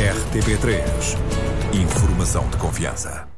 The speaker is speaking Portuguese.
RTP3. Informação de confiança.